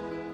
Jesus.